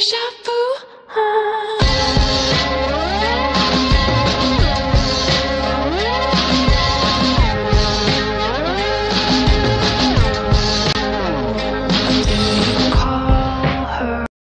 Deja vu.